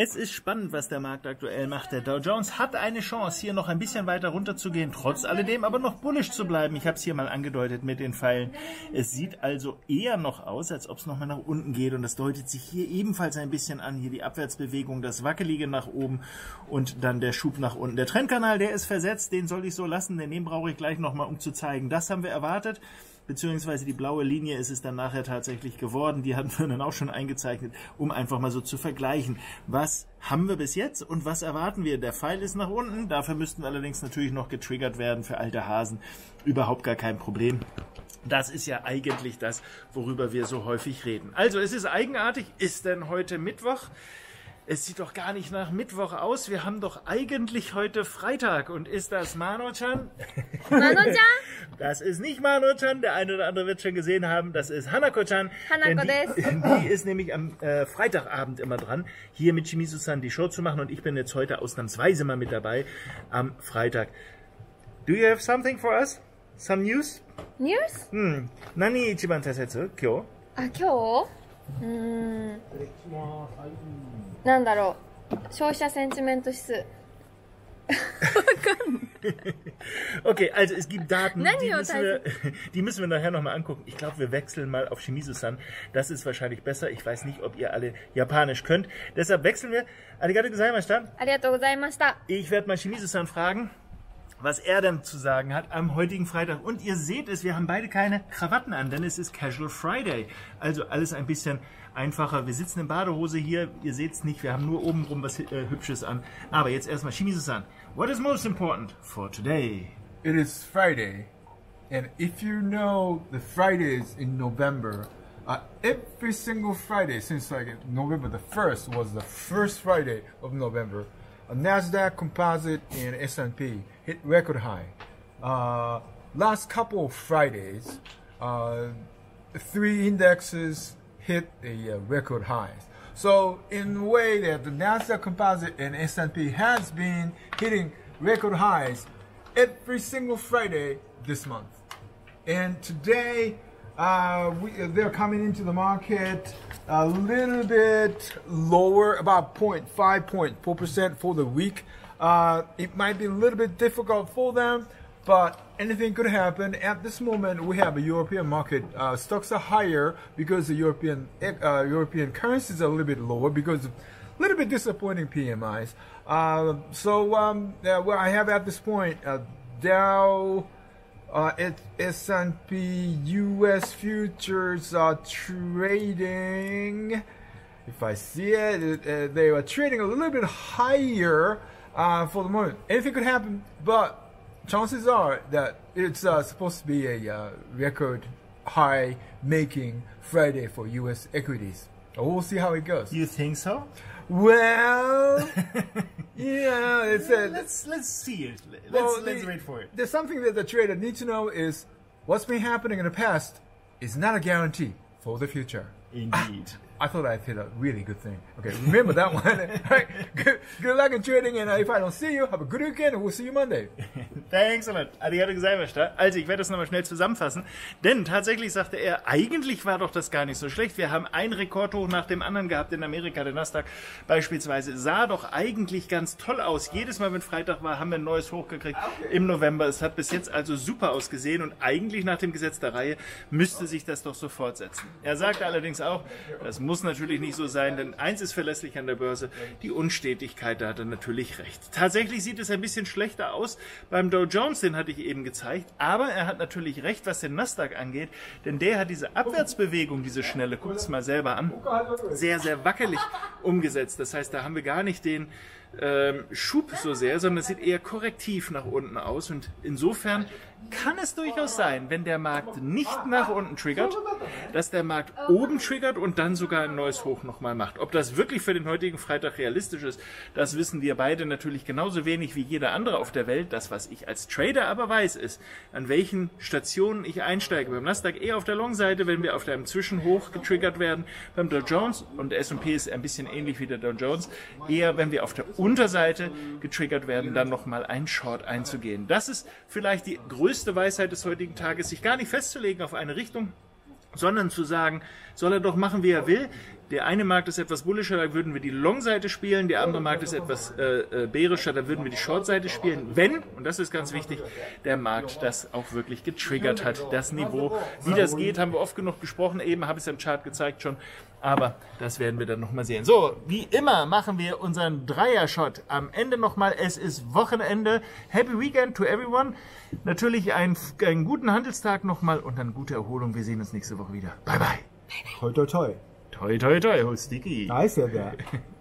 Es ist spannend, was der Markt aktuell macht. Der Dow Jones hat eine Chance, hier noch ein bisschen weiter runter zu gehen, trotz alledem aber noch bullisch zu bleiben. Ich habe es hier mal angedeutet mit den Pfeilen. Es sieht also eher noch aus, als ob es nochmal nach unten geht. Und das deutet sich hier ebenfalls ein bisschen an. Hier die Abwärtsbewegung, das Wackelige nach oben und dann der Schub nach unten. Der Trendkanal, der ist versetzt, den soll ich so lassen, denn den brauche ich gleich nochmal, um zu zeigen. Das haben wir erwartet beziehungsweise die blaue Linie ist es dann nachher tatsächlich geworden. Die hatten wir dann auch schon eingezeichnet, um einfach mal so zu vergleichen. Was haben wir bis jetzt und was erwarten wir? Der Pfeil ist nach unten, dafür müssten wir allerdings natürlich noch getriggert werden für alte Hasen. Überhaupt gar kein Problem. Das ist ja eigentlich das, worüber wir so häufig reden. Also es ist eigenartig, ist denn heute Mittwoch? Es sieht doch gar nicht nach Mittwoch aus. Wir haben doch eigentlich heute Freitag. Und ist das Mano-chan? Mano-chan? Das ist nicht Mano-chan. Der eine oder andere wird schon gesehen haben. Das ist Hanako-chan. Hanako die, die ist nämlich am äh, Freitagabend immer dran, hier mit Shimizu-san die Show zu machen. Und ich bin jetzt heute ausnahmsweise mal mit dabei am Freitag. Do you have something for us? Some news? News? Hm. Nani ichiban taisetsu? Kyo? Ah, 今日うーんなんだろう消費者センチメント指数 Okay, also es gibt Daten, Nein, die Jo, müssen, wir, die müssen wir nachher nochmal angucken. Ich glaube, wir wechseln mal auf Shimizu-san. Das ist wahrscheinlich besser. Ich weiß nicht, ob ihr alle Japanisch könnt. Deshalb wechseln wir. Arigato gozaimashita. ありがとうございました Ich werde mal Shimizu-san fragen, was er denn zu sagen hat am heutigen Freitag. Und ihr seht es, wir haben beide keine Krawatten an, denn es ist Casual Friday. Also alles ein bisschen einfacher. Wir sitzen in Badehose hier, ihr seht es nicht, wir haben nur obenrum was äh, Hübsches an. Aber jetzt erstmal Shimizu-san. What is most important for today? It is Friday, and if you know the Fridays in November, uh, every single Friday since like November the first was the first Friday of November. A Nasdaq Composite and S&P hit record high. Uh, last couple of Fridays, uh, three indexes hit a uh, record highs. So in a way that the Nasdaq Composite and S&P has been hitting record highs every single Friday this month. And today, uh, we, they're coming into the market a little bit lower, about 0.5, 0.4% for the week. Uh, it might be a little bit difficult for them, but anything could happen. At this moment, we have a European market. Uh, stocks are higher because the European uh, European currencies are a little bit lower because of a little bit disappointing PMIs. Uh, so, um, I have at this point uh, Dow, uh, it, S&P U.S. futures are trading. If I see it, it uh, they are trading a little bit higher uh, for the moment. Anything could happen, but chances are that it's uh, supposed to be a uh, record high making Friday for U.S. equities. We'll see how it goes. You think so? Well, yeah, it's a, let's let's see it. Let's well, let's the- wait for it. There's something that the trader needs to know is what's been happening in the past is not a guarantee for the future. Indeed. I thought I did a really good thing. Okay, remember that one. Right? good, good luck in trading, and uh, if I don't see you, have a good weekend, and we'll see you Monday. Thanks a lot. Arigato gozaimashita. Also, ich werde das nochmal schnell zusammenfassen. Denn tatsächlich sagte er, eigentlich war doch das gar nicht so schlecht. Wir haben ein Rekordhoch nach dem anderen gehabt in Amerika. Der Nasdaq beispielsweise sah doch eigentlich ganz toll aus. Jedes Mal, wenn Freitag war, haben wir ein neues Hoch gekriegt im November. Es hat bis jetzt also super ausgesehen und eigentlich nach dem Gesetz der Reihe müsste sich das doch so fortsetzen. Er sagte allerdings auch, das muss natürlich nicht so sein, denn eins ist verlässlich an der Börse, die Unstetigkeit, da hat er natürlich recht. Tatsächlich sieht es ein bisschen schlechter aus beim Dow Jones, den hatte ich eben gezeigt, aber er hat natürlich recht, was den Nasdaq angeht, denn der hat diese Abwärtsbewegung, diese schnelle, guckt es mal selber an, sehr, sehr wackelig umgesetzt. Das heißt, da haben wir gar nicht den ähm, Schub so sehr, sondern es sieht eher korrektiv nach unten aus und insofern kann es durchaus sein, wenn der Markt nicht nach unten triggert, dass der Markt oben triggert und dann sogar ein neues Hoch nochmal macht. Ob das wirklich für den heutigen Freitag realistisch ist, das wissen wir beide natürlich genauso wenig wie jeder andere auf der Welt. Das, was ich als Trader aber weiß, ist, an welchen Stationen ich einsteige. Beim Nasdaq eher auf der Long-Seite, wenn wir auf einem Zwischenhoch getriggert werden. Beim Dow Jones und S&P ist ein bisschen ähnlich wie der Dow Jones, eher wenn wir auf der Unterseite getriggert werden, dann nochmal einen Short einzugehen. Das ist vielleicht die größte Weisheit des heutigen Tages, sich gar nicht festzulegen auf eine Richtung, sondern zu sagen, soll er doch machen, wie er will. Der eine Markt ist etwas bullischer, da würden wir die Long-Seite spielen. Der andere Markt ist etwas äh, äh, bärischer, da würden wir die Short-Seite spielen. Wenn, und das ist ganz wichtig, der Markt das auch wirklich getriggert hat. Das Niveau. Wie das geht, haben wir oft genug gesprochen. Eben habe ich es im Chart gezeigt schon. Aber das werden wir dann nochmal sehen. So, wie immer machen wir unseren Dreier-Shot am Ende nochmal. Es ist Wochenende. Happy Weekend to everyone. Natürlich einen, einen guten Handelstag nochmal und dann gute Erholung. Wir sehen uns nächste Woche wieder. Bye, bye. Toi, toi, toi. Toi, toi, toi, hold sticky. I said that.